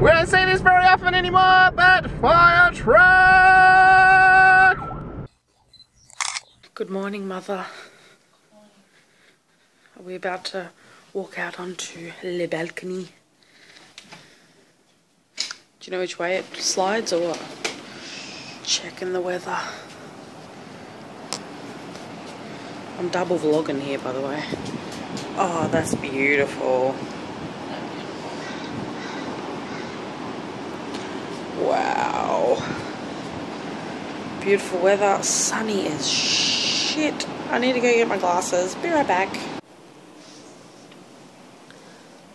We don't see this very often anymore, but fire truck! Good morning, Mother. Are we about to walk out onto the Balcony? Do you know which way it slides or what? Checking the weather. I'm double vlogging here, by the way. Oh, that's beautiful. Wow. Beautiful weather. Sunny as shit. I need to go get my glasses. Be right back.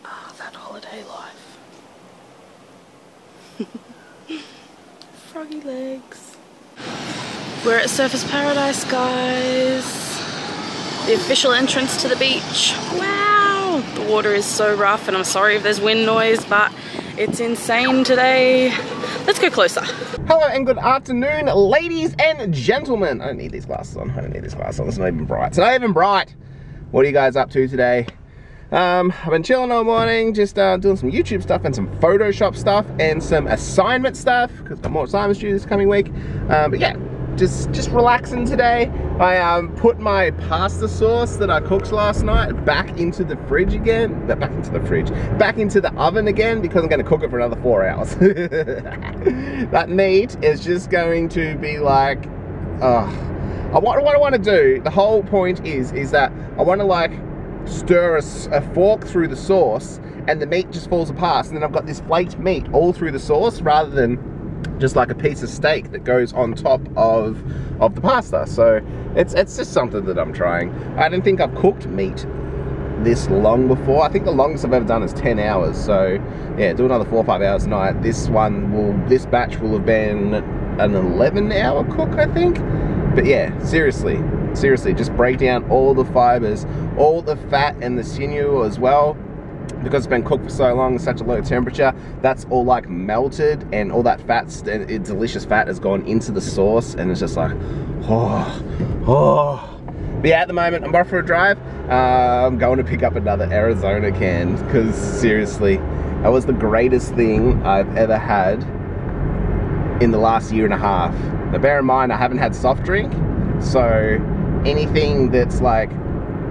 Ah, that holiday life. Froggy legs. We're at Surfers Paradise, guys. The official entrance to the beach. Wow! The water is so rough, and I'm sorry if there's wind noise, but it's insane today. Let's go closer. Hello and good afternoon, ladies and gentlemen. I don't need these glasses on. I don't need these glasses on. It's not even bright. It's not even bright. What are you guys up to today? Um, I've been chilling all morning, just uh, doing some YouTube stuff and some Photoshop stuff and some assignment stuff because got more assignments due this coming week. Um, but yeah, just just relaxing today. I um, put my pasta sauce that I cooked last night back into the fridge again. Back into the fridge. Back into the oven again because I'm going to cook it for another four hours. that meat is just going to be like, uh, I want, what I want to do, the whole point is, is that I want to like stir a, a fork through the sauce and the meat just falls apart. And then I've got this flaked meat all through the sauce rather than just like a piece of steak that goes on top of of the pasta. So it's it's just something that I'm trying. I don't think I've cooked meat this long before. I think the longest I've ever done is 10 hours. So yeah, do another four or five hours tonight. This one will, this batch will have been an 11 hour cook, I think. But yeah, seriously, seriously, just break down all the fibers, all the fat and the sinew as well because it's been cooked for so long, such a low temperature, that's all like melted and all that fat, and delicious fat has gone into the sauce and it's just like, oh, oh. But yeah, at the moment, I'm off for a drive. Uh, I'm going to pick up another Arizona can because seriously, that was the greatest thing I've ever had in the last year and a half. Now bear in mind, I haven't had soft drink, so anything that's like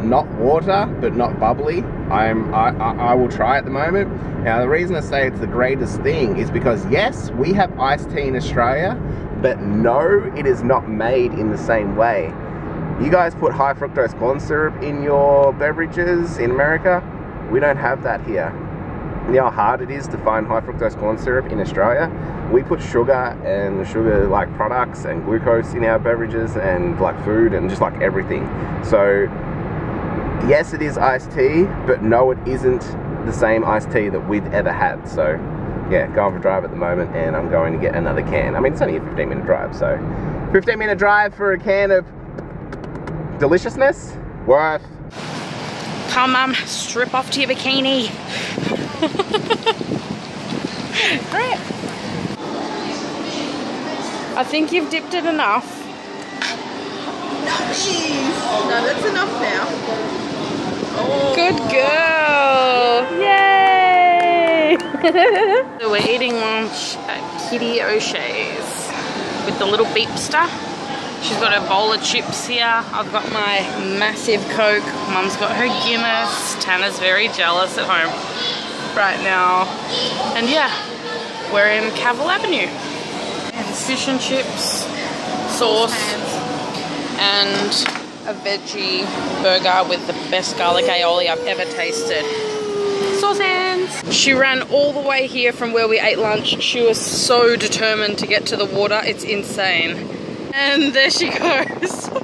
not water but not bubbly I'm I, I, I, will try at the moment. Now the reason I say it's the greatest thing is because yes we have iced tea in Australia but no it is not made in the same way. You guys put high fructose corn syrup in your beverages in America? We don't have that here. You know how hard it is to find high fructose corn syrup in Australia? We put sugar and sugar like products and glucose in our beverages and like food and just like everything. So yes, it is iced tea, but no, it isn't the same iced tea that we've ever had. So, yeah, going for a drive at the moment, and I'm going to get another can. I mean, it's only a 15 minute drive, so 15 minute drive for a can of deliciousness, worth. Come, mum, strip off to your bikini. Great. I think you've dipped it enough. No, that's enough now. Good girl. Yay. so we're eating lunch at Kitty O'Shea's with the little beepster. She's got her bowl of chips here. I've got my massive Coke. Mum's got her Guinness. Tannah's very jealous at home right now. And yeah, we're in Cavill Avenue. And fish and chips, sauce, and a veggie burger with the best garlic aioli I've ever tasted. Sauce hands! She ran all the way here from where we ate lunch. She was so determined to get to the water. It's insane. And there she goes.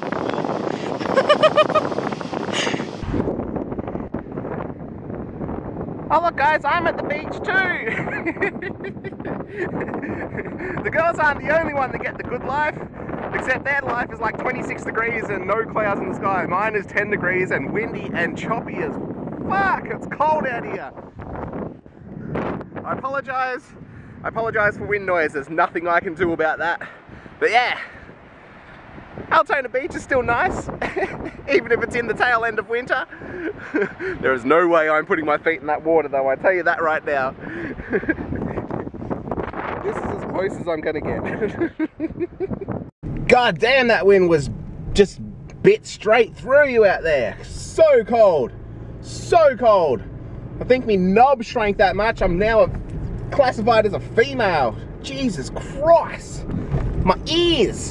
Oh look guys, I'm at the beach too! the girls aren't the only one that get the good life. Except their life is like 26 degrees and no clouds in the sky. Mine is 10 degrees and windy and choppy as fuck. It's cold out here. I apologize. I apologize for wind noise. There's nothing I can do about that. But yeah, Altona Beach is still nice, even if it's in the tail end of winter. there is no way I'm putting my feet in that water though, I tell you that right now. This is as close as I'm gonna get. God damn, that wind was just bit straight through you out there. So cold. So cold. I think me knob shrank that much. I'm now classified as a female. Jesus Christ. My ears.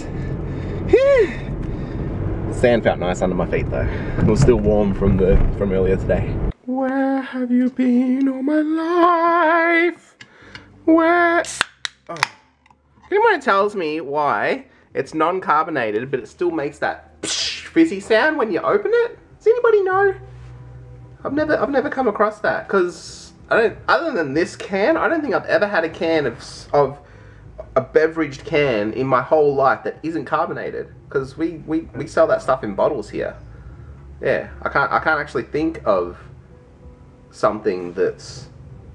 Sand felt nice under my feet though. It was still warm from the from earlier today. Where have you been all my life? Where? Oh. Anyone tells me why it's non-carbonated, but it still makes that fizzy sound when you open it? Does anybody know? I've never, I've never come across that because I don't. Other than this can, I don't think I've ever had a can of of a beverage can in my whole life that isn't carbonated. Because we, we we sell that stuff in bottles here. Yeah, I can't I can't actually think of something that's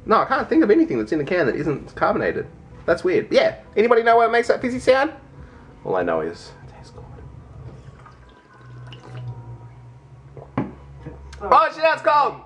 no, I can't think of anything that's in a can that isn't carbonated. That's weird. Yeah. Anybody know what makes that fizzy sound? All I know is it tastes good. Oh shit, that's cold!